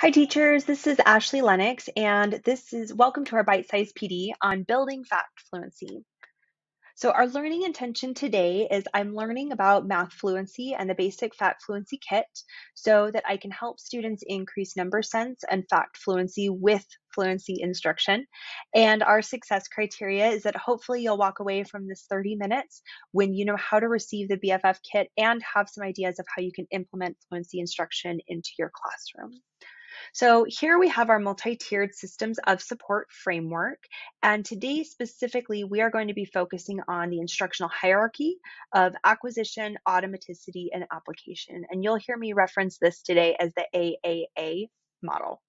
Hi, teachers. This is Ashley Lennox, and this is welcome to our bite sized PD on building fact fluency. So, our learning intention today is I'm learning about math fluency and the basic fact fluency kit so that I can help students increase number sense and fact fluency with fluency instruction. And our success criteria is that hopefully you'll walk away from this 30 minutes when you know how to receive the BFF kit and have some ideas of how you can implement fluency instruction into your classroom. So here we have our multi-tiered systems of support framework. And today specifically, we are going to be focusing on the instructional hierarchy of acquisition, automaticity, and application. And you'll hear me reference this today as the AAA model.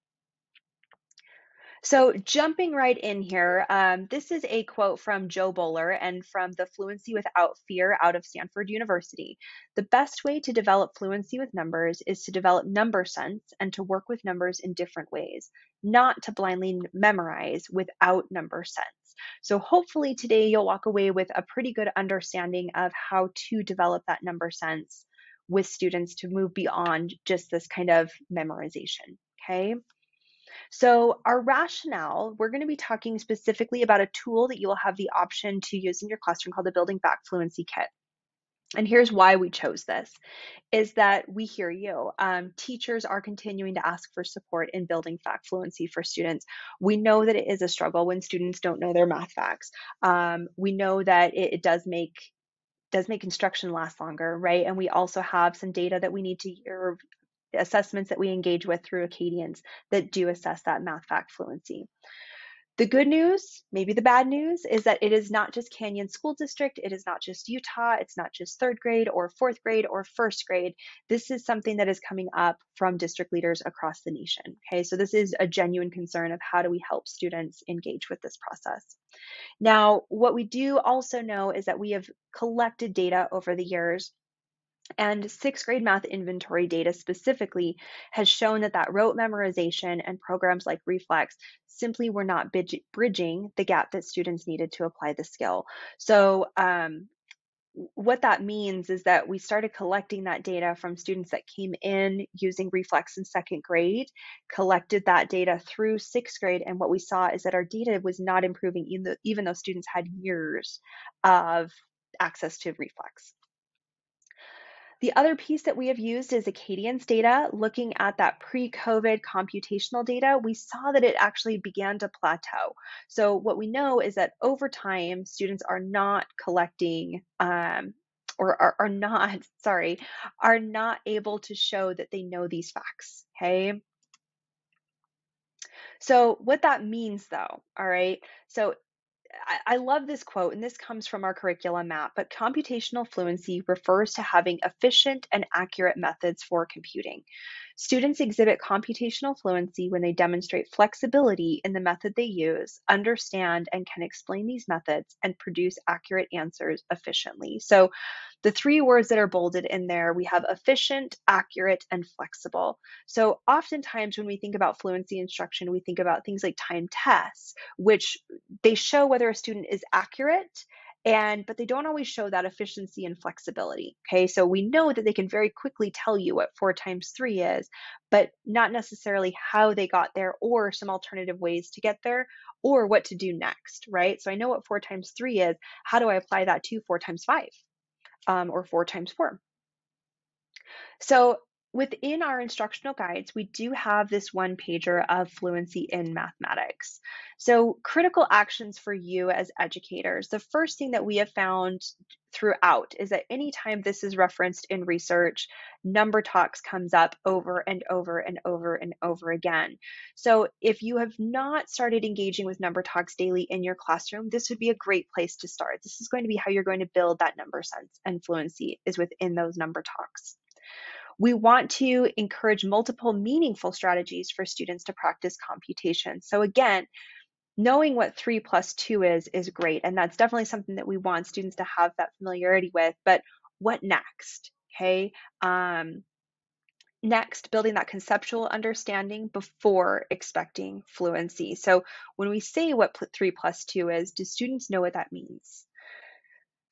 So, jumping right in here, um, this is a quote from Jo Boaler and from the Fluency Without Fear out of Stanford University. The best way to develop fluency with numbers is to develop number sense and to work with numbers in different ways, not to blindly memorize without number sense. So, hopefully, today you'll walk away with a pretty good understanding of how to develop that number sense with students to move beyond just this kind of memorization. Okay. So, our rationale, we're going to be talking specifically about a tool that you will have the option to use in your classroom called the Building Fact Fluency Kit. And here's why we chose this is that we hear you. Um, teachers are continuing to ask for support in building fact fluency for students. We know that it is a struggle when students don't know their math facts. Um, we know that it, it does make does make instruction last longer, right? And we also have some data that we need to assessments that we engage with through Acadience that do assess that math fact fluency. The good news, maybe the bad news, is that it is not just Canyon School District, it is not just Utah, it's not just third grade or fourth grade or first grade. This is something that is coming up from district leaders across the nation. Okay, so this is a genuine concern of how do we help students engage with this process. Now, what we do also know is that we have collected data over the years and sixth grade math inventory data specifically has shown that that rote memorization and programs like Reflex simply were not bridging the gap that students needed to apply the skill. So um, what that means is that we started collecting that data from students that came in using reflex in second grade collected that data through sixth grade and what we saw is that our data was not improving even though, even though students had years of access to reflex the other piece that we have used is Acadience's data. Looking at that pre-COVID computational data, we saw that it actually began to plateau. So what we know is that over time, students are not collecting um, or are, are not, sorry, are not able to show that they know these facts, okay? So what that means though, all right, so I, love this quote, and this comes from our curriculum map, but computational fluency refers to having efficient and accurate methods for computing. Students exhibit computational fluency when they demonstrate flexibility in the method they use, understand and can explain these methods, and produce accurate answers efficiently. So, the three words that are bolded in there we have efficient, accurate, and flexible. So, oftentimes when we think about fluency instruction, we think about things like time tests, which they show whether a student is accurate and but they don't always show that efficiency and flexibility okay? So we know that they can very quickly tell you what four times three is but not necessarily how they got there or some alternative ways to get there or what to do next right? So i know what four times three is. How do i apply that to four times five um, or four times four? So within our instructional guides, we do have this one pager of fluency in mathematics. So, critical actions for you as educators. The first thing that we have found throughout is that anytime this is referenced in research, number talks comes up over and over and over and over again. So, if you have not started engaging with number talks daily in your classroom, this would be a great place to start. This is going to be how you're going to build that number sense and fluency is within those number talks. We want to encourage multiple meaningful strategies for students to practice computation. So again, knowing what 3 plus 2 is is great and that's definitely something that we want students to have that familiarity with. But what next okay? Um, next building that conceptual understanding before expecting fluency. So when we say what 3 plus 2 is do students know what that means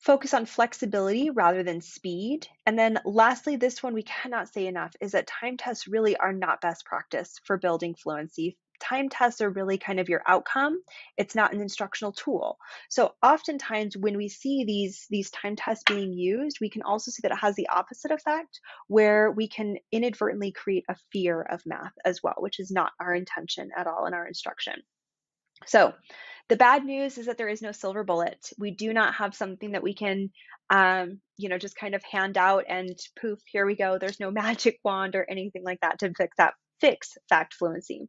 Focus on flexibility rather than speed. And then lastly, this one we cannot say enough is that time tests really are not best practice for building fluency. Time tests are really kind of your outcome. It's not an instructional tool. So oftentimes when we see these, these time tests being used, we can also see that it has the opposite effect where we can inadvertently create a fear of math as well, which is not our intention at all in our instruction. So the bad news is that there is no silver bullet. We do not have something that we can, um, you know, just kind of hand out and poof, here we go. There's no magic wand or anything like that to fix that fix fact fluency.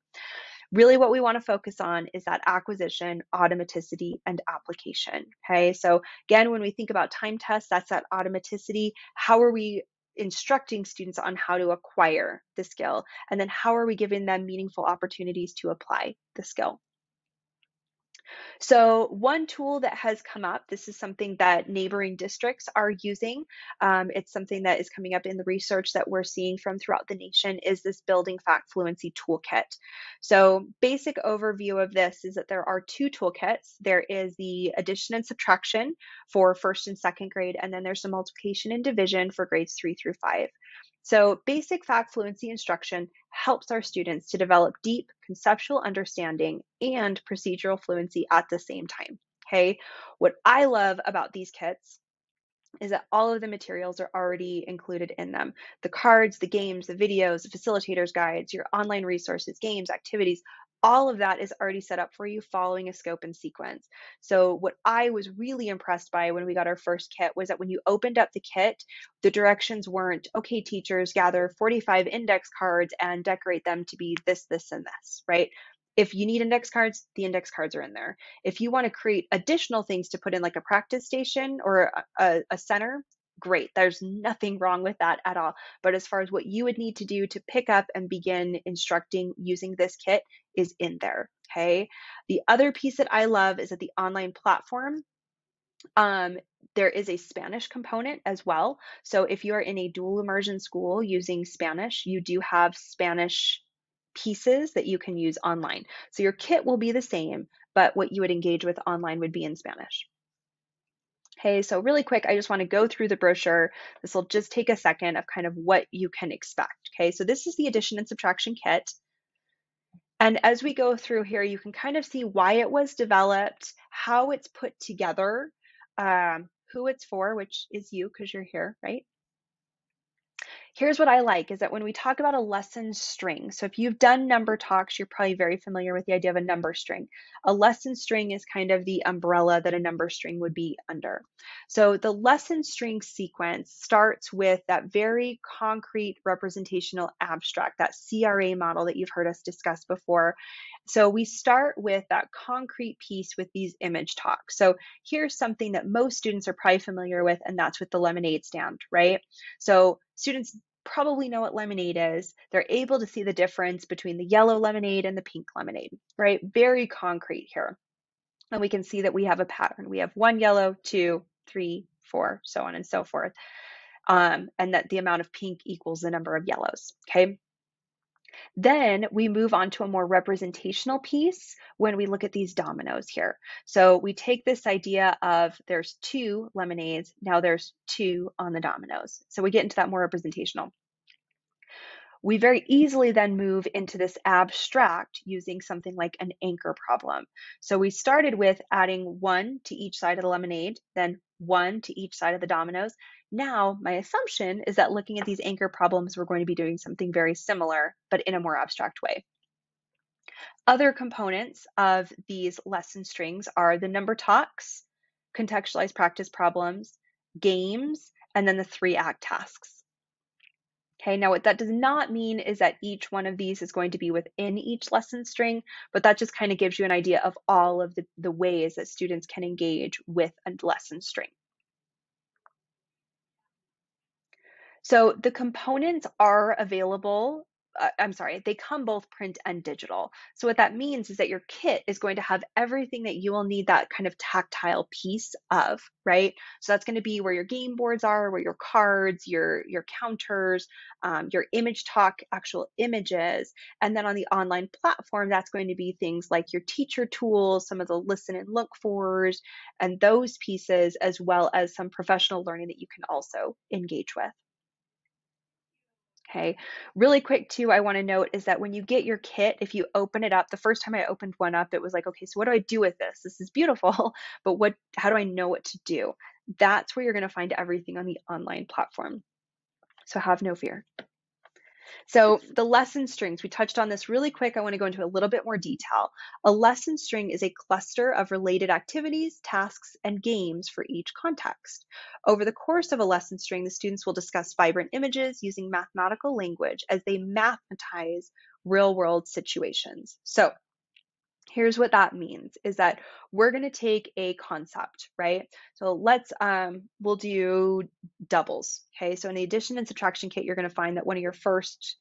Really, what we want to focus on is that acquisition, automaticity, and application. Okay, so again, when we think about time tests, that's that automaticity. How are we instructing students on how to acquire the skill? And then how are we giving them meaningful opportunities to apply the skill? So one tool that has come up, this is something that neighboring districts are using. Um, it's something that is coming up in the research that we're seeing from throughout the nation is this Building Fact Fluency Toolkit. So basic overview of this is that there are two toolkits. There is the addition and subtraction for first and second grade, and then there's the multiplication and division for grades three through five. So basic fact fluency instruction helps our students to develop deep conceptual understanding and procedural fluency at the same time. Okay, what I love about these kits is that all of the materials are already included in them. The cards, the games, the videos, the facilitators guides, your online resources, games, activities, all of that is already set up for you following a scope and sequence. So what I was really impressed by when we got our first kit was that when you opened up the kit, the directions weren't, okay, teachers, gather 45 index cards and decorate them to be this, this, and this, right? If you need index cards, the index cards are in there. If you want to create additional things to put in like a practice station or a, a center, great. There's nothing wrong with that at all. But as far as what you would need to do to pick up and begin instructing using this kit is in there. Okay. The other piece that I love is that the online platform um, there is a Spanish component as well. So if you're in a dual immersion school using Spanish, you do have Spanish pieces that you can use online. So your kit will be the same, but what you would engage with online would be in Spanish. Okay, so really quick, I just want to go through the brochure. This will just take a second of kind of what you can expect. Okay, so this is the addition and subtraction kit. And as we go through here, you can kind of see why it was developed, how it's put together, um, who it's for, which is you because you're here, right? Here's what I like is that when we talk about a lesson string, so if you've done number talks, you're probably very familiar with the idea of a number string. A lesson string is kind of the umbrella that a number string would be under. So the lesson string sequence starts with that very concrete representational abstract, that CRA model that you've heard us discuss before. So we start with that concrete piece with these image talks. So here's something that most students are probably familiar with, and that's with the lemonade stand, right? So students probably know what lemonade is. They're able to see the difference between the yellow lemonade and the pink lemonade, right? Very concrete here. And we can see that we have a pattern. We have one yellow, two, three, four, so on and so forth. Um, and that the amount of pink equals the number of yellows, okay? Then we move on to a more representational piece when we look at these dominoes here. So we take this idea of there's two lemonades, now there's two on the dominoes. So we get into that more representational. We very easily then move into this abstract using something like an anchor problem. So we started with adding one to each side of the lemonade, then one to each side of the dominoes. Now, my assumption is that looking at these anchor problems, we're going to be doing something very similar, but in a more abstract way. Other components of these lesson strings are the number talks, contextualized practice problems, games, and then the three act tasks. Okay, now what that does not mean is that each one of these is going to be within each lesson string, but that just kind of gives you an idea of all of the, the ways that students can engage with a lesson string. So the components are available uh, I'm sorry, they come both print and digital. So what that means is that your kit is going to have everything that you will need that kind of tactile piece of, right? So that's going to be where your game boards are, where your cards, your your counters, um, your image talk, actual images, and then on the online platform, that's going to be things like your teacher tools, some of the listen and look fors, and those pieces, as well as some professional learning that you can also engage with. Okay, really quick too, I want to note is that when you get your kit, if you open it up, the first time I opened one up, it was like, okay, so what do I do with this? This is beautiful, but what, how do I know what to do? That's where you're going to find everything on the online platform. So have no fear. So the lesson strings, we touched on this really quick. I want to go into a little bit more detail. A lesson string is a cluster of related activities, tasks, and games for each context. Over the course of a lesson string, the students will discuss vibrant images using mathematical language as they mathematize real world situations. So here's what that means is that we're going to take a concept right? So let's um we'll do doubles okay? So in the addition and subtraction kit you're going to find that one of your first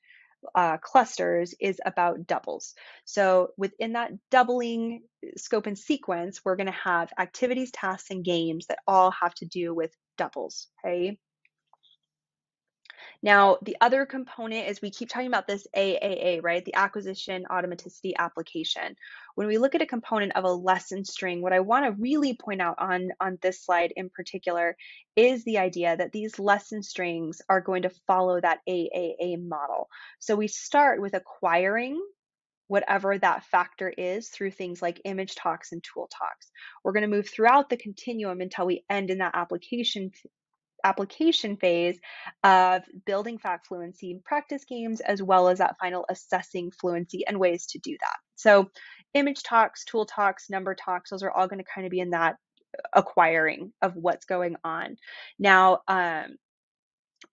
uh, clusters is about doubles. So within that doubling scope and sequence we're going to have activities tasks and games that all have to do with doubles okay now, the other component is we keep talking about this AAA, right? The acquisition automaticity application. When we look at a component of a lesson string, what I want to really point out on, on this slide in particular is the idea that these lesson strings are going to follow that AAA model. So we start with acquiring whatever that factor is through things like image talks and tool talks. We're going to move throughout the continuum until we end in that application application phase of building fact fluency practice games, as well as that final assessing fluency and ways to do that. So, image talks, tool talks, number talks, those are all going to kind of be in that acquiring of what's going on. Now, um,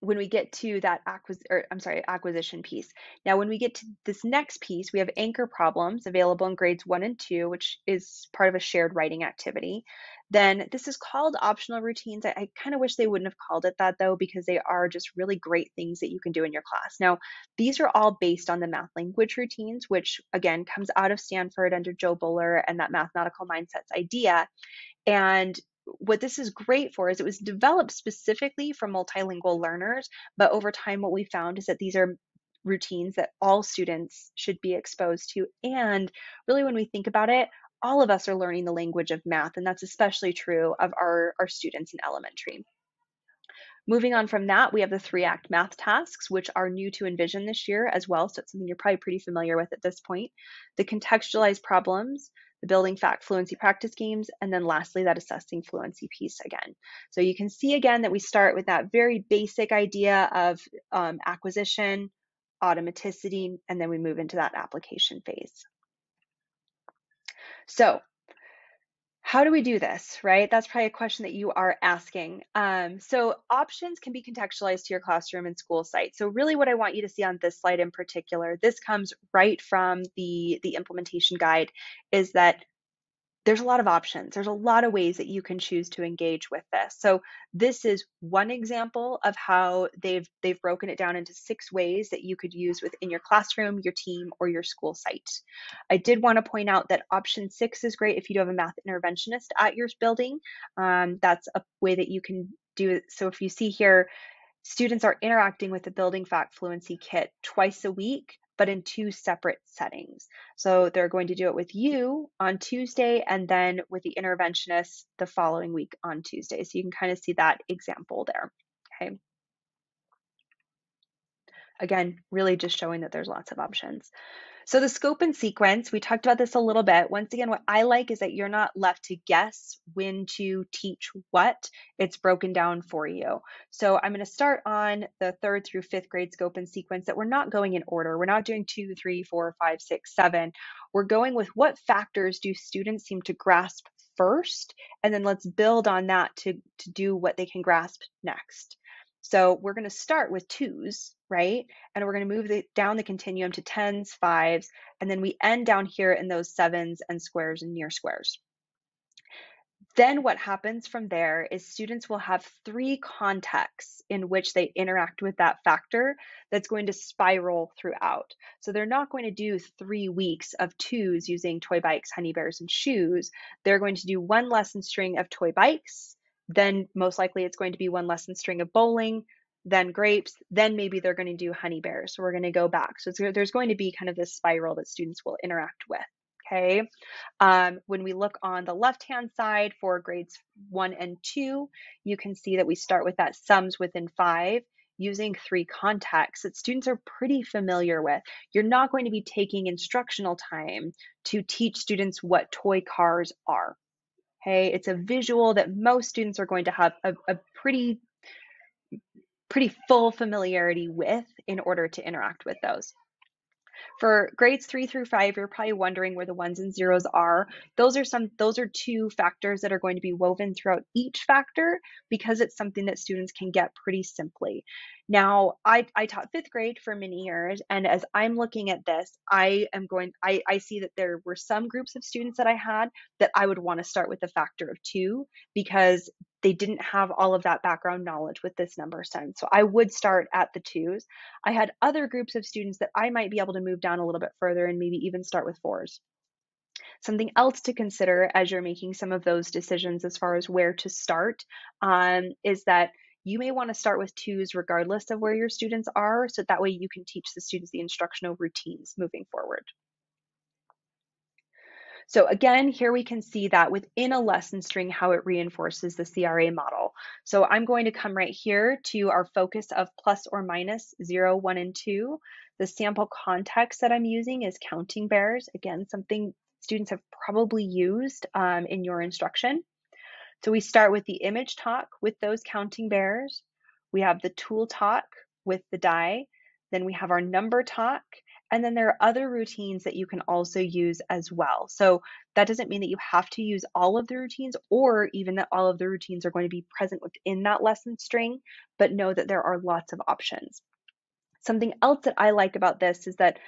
when we get to that acquisition, I'm sorry, acquisition piece. Now, when we get to this next piece, we have anchor problems available in grades one and two, which is part of a shared writing activity. Then this is called optional routines. I, I kind of wish they wouldn't have called it that though, because they are just really great things that you can do in your class. Now, these are all based on the math language routines, which again comes out of Stanford under Jo Boaler and that mathematical mindsets idea. And what this is great for is it was developed specifically for multilingual learners, but over time, what we found is that these are routines that all students should be exposed to. And really, when we think about it, all of us are learning the language of math, and that's especially true of our, our students in elementary. Moving on from that, we have the three act math tasks, which are new to Envision this year as well. So it's something you're probably pretty familiar with at this point. The contextualized problems, the building fact fluency practice games, and then lastly, that assessing fluency piece again. So you can see again that we start with that very basic idea of um, acquisition, automaticity, and then we move into that application phase. So how do we do this, right? That's probably a question that you are asking. Um, so options can be contextualized to your classroom and school site. So really what I want you to see on this slide in particular, this comes right from the, the implementation guide, is that there's a lot of options. There's a lot of ways that you can choose to engage with this. So this is one example of how they've they've broken it down into six ways that you could use within your classroom, your team, or your school site. I did want to point out that option six is great if you do have a math interventionist at your building. Um, that's a way that you can do it. So if you see here, students are interacting with the Building Fact Fluency Kit twice a week but in two separate settings. So they're going to do it with you on Tuesday and then with the interventionist the following week on Tuesday. So you can kind of see that example there. Okay. Again, really just showing that there's lots of options. So the scope and sequence, we talked about this a little bit. Once again, what I like is that you're not left to guess when to teach what. It's broken down for you. So I'm going to start on the third through fifth grade scope and sequence that we're not going in order. We're not doing two, three, four, five, six, seven. We're going with what factors do students seem to grasp first, and then let's build on that to, to do what they can grasp next. So we're going to start with twos, right? And we're going to move the, down the continuum to tens, fives, and then we end down here in those sevens and squares and near squares. Then what happens from there is students will have three contexts in which they interact with that factor that's going to spiral throughout. So they're not going to do three weeks of twos using toy bikes, honey bears, and shoes. They're going to do one lesson string of toy bikes. Then most likely it's going to be one lesson string of bowling, then grapes, then maybe they're going to do honey bears. So we're going to go back. So there's going to be kind of this spiral that students will interact with okay? Um, when we look on the left-hand side for grades one and two, you can see that we start with that sums within five using three contexts that students are pretty familiar with. You're not going to be taking instructional time to teach students what toy cars are. Okay, it's a visual that most students are going to have a, a pretty pretty full familiarity with in order to interact with those. For grades three through five, you're probably wondering where the ones and zeros are. Those are some, those are two factors that are going to be woven throughout each factor because it's something that students can get pretty simply. Now, I, I taught fifth grade for many years, and as I'm looking at this, I am going, I, I see that there were some groups of students that I had that I would want to start with a factor of two because they didn't have all of that background knowledge with this number sense. So I would start at the twos. I had other groups of students that I might be able to move down a little bit further and maybe even start with fours. Something else to consider as you're making some of those decisions as far as where to start um, is that you may want to start with twos regardless of where your students are, so that way you can teach the students the instructional routines moving forward. So again, here we can see that within a lesson string, how it reinforces the CRA model. So I'm going to come right here to our focus of plus or minus zero, one, and two. The sample context that I'm using is counting bears. Again, something students have probably used um, in your instruction. So we start with the image talk with those counting bears. We have the tool talk with the die. Then we have our number talk. And then there are other routines that you can also use as well. So that doesn't mean that you have to use all of the routines or even that all of the routines are going to be present within that lesson string, but know that there are lots of options. Something else that I like about this is that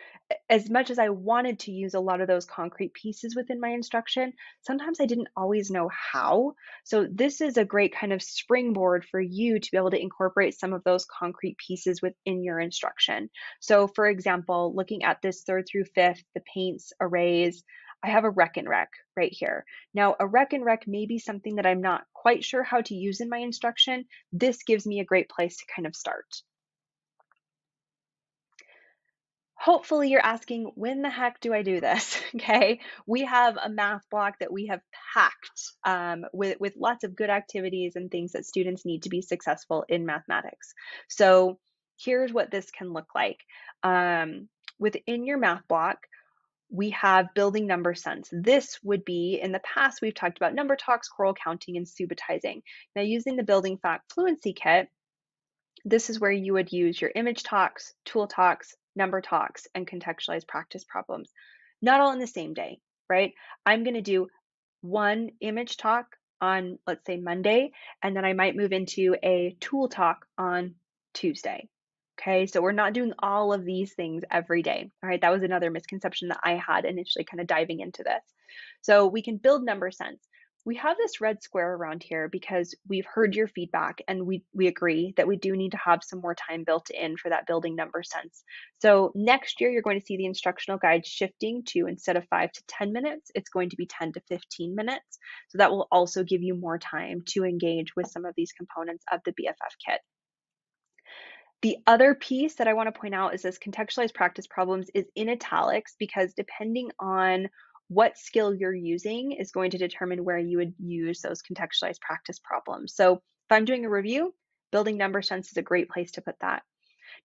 as much as I wanted to use a lot of those concrete pieces within my instruction, sometimes I didn't always know how. So this is a great kind of springboard for you to be able to incorporate some of those concrete pieces within your instruction. So for example, looking at this third through fifth, the paints, arrays, I have a rekenrek right here. Now, a rekenrek may be something that I'm not quite sure how to use in my instruction. This gives me a great place to kind of start. Hopefully you're asking, when the heck do I do this? Okay, we have a math block that we have packed um, with, with lots of good activities and things that students need to be successful in mathematics. So here's what this can look like. Um, within your math block, we have building number sense. This would be, in the past, we've talked about number talks, choral counting, and subitizing. Now, using the Building Fact Fluency Kit, this is where you would use your image talks, tool talks, number talks, and contextualized practice problems. Not all in the same day, right? I'm going to do one image talk on, let's say, Monday, and then I might move into a tool talk on Tuesday. Okay, so we're not doing all of these things every day. All right, that was another misconception that I had initially kind of diving into this. So we can build number sense we have this red square around here because we've heard your feedback and we, we agree that we do need to have some more time built in for that building number sense. So next year, you're going to see the instructional guide shifting to instead of five to 10 minutes, it's going to be 10 to 15 minutes. So that will also give you more time to engage with some of these components of the BFF kit. The other piece that I want to point out is this contextualized practice problems is in italics because depending on what skill you're using is going to determine where you would use those contextualized practice problems. So if I'm doing a review, building number sense is a great place to put that.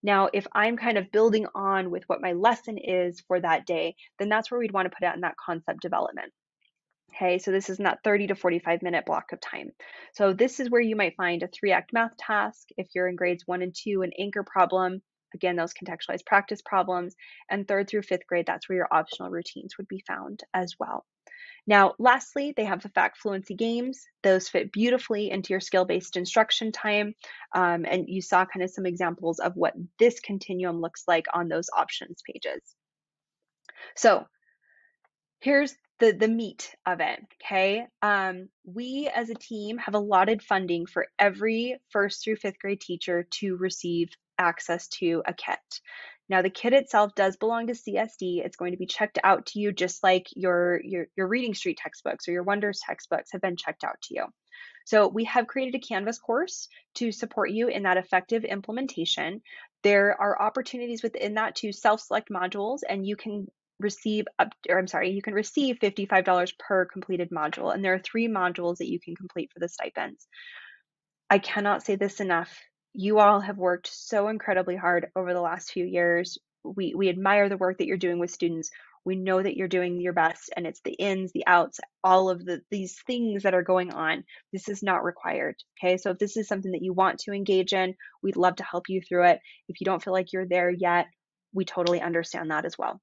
Now, if I'm kind of building on with what my lesson is for that day, then that's where we'd want to put it in that concept development. Okay, so this is not 30 to 45 minute block of time. So this is where you might find a three act math task. If you're in grades one and two, an anchor problem, Again, those contextualized practice problems. And third through fifth grade, that's where your optional routines would be found as well. Now, lastly, they have the fact fluency games. Those fit beautifully into your skill based instruction time. Um, and you saw kind of some examples of what this continuum looks like on those options pages. So, here's the the meat of it okay um, we as a team have allotted funding for every first through fifth grade teacher to receive access to a kit now the kit itself does belong to csd it's going to be checked out to you just like your your, your reading street textbooks or your wonders textbooks have been checked out to you so we have created a canvas course to support you in that effective implementation there are opportunities within that to self-select modules and you can receive up or I'm sorry, you can receive $55 per completed module and there are 3 modules that you can complete for the stipends. I cannot say this enough. You all have worked so incredibly hard over the last few years. We we admire the work that you're doing with students. We know that you're doing your best and it's the ins, the outs, all of the these things that are going on. This is not required. Okay? So if this is something that you want to engage in, we'd love to help you through it. If you don't feel like you're there yet, we totally understand that as well.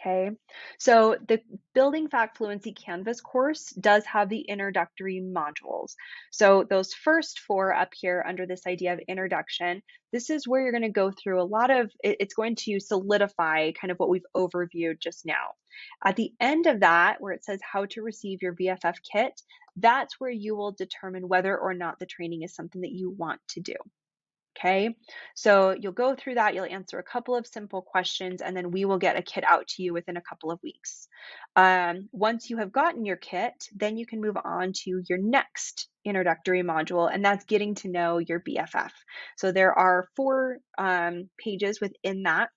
Okay, so the Building Fact Fluency Canvas course does have the introductory modules. So those first four up here under this idea of introduction, this is where you're going to go through a lot of, it's going to solidify kind of what we've overviewed just now. At the end of that, where it says how to receive your BFF kit, that's where you will determine whether or not the training is something that you want to do. Okay, so you'll go through that, you'll answer a couple of simple questions, and then we will get a kit out to you within a couple of weeks. Um, once you have gotten your kit, then you can move on to your next introductory module, and that's getting to know your BFF. So there are four um, pages within that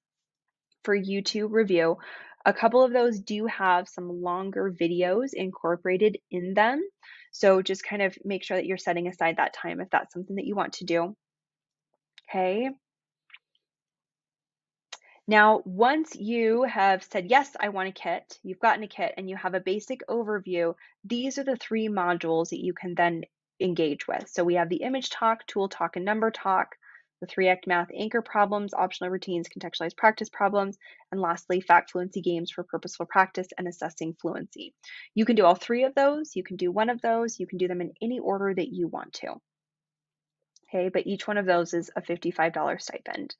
for you to review. A couple of those do have some longer videos incorporated in them. So just kind of make sure that you're setting aside that time if that's something that you want to do. Okay. Now, once you have said, yes, I want a kit, you've gotten a kit and you have a basic overview, these are the three modules that you can then engage with. So we have the image talk, tool talk, and number talk, the three act math anchor problems, optional routines, contextualized practice problems, and lastly, fact fluency games for purposeful practice and assessing fluency. You can do all three of those. You can do one of those. You can do them in any order that you want to okay? But each one of those is a $55 stipend.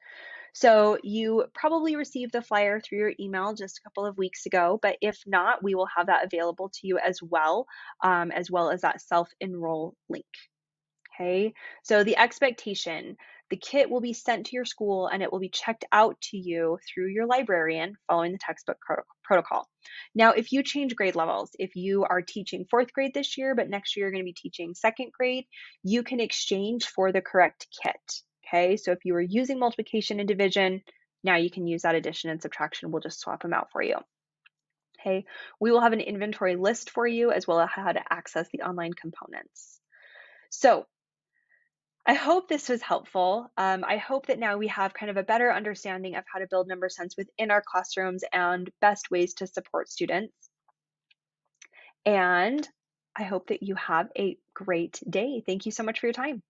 So you probably received the flyer through your email just a couple of weeks ago, but if not, we will have that available to you as well, um, as well as that self-enroll link. Okay, so the expectation the kit will be sent to your school and it will be checked out to you through your librarian following the textbook protocol. Now, if you change grade levels, if you are teaching fourth grade this year, but next year you're going to be teaching second grade, you can exchange for the correct kit. Okay, so if you were using multiplication and division, now you can use that addition and subtraction. We'll just swap them out for you. Okay, we will have an inventory list for you as well as how to access the online components. So I hope this was helpful. Um, I hope that now we have kind of a better understanding of how to build number sense within our classrooms and best ways to support students. And I hope that you have a great day. Thank you so much for your time.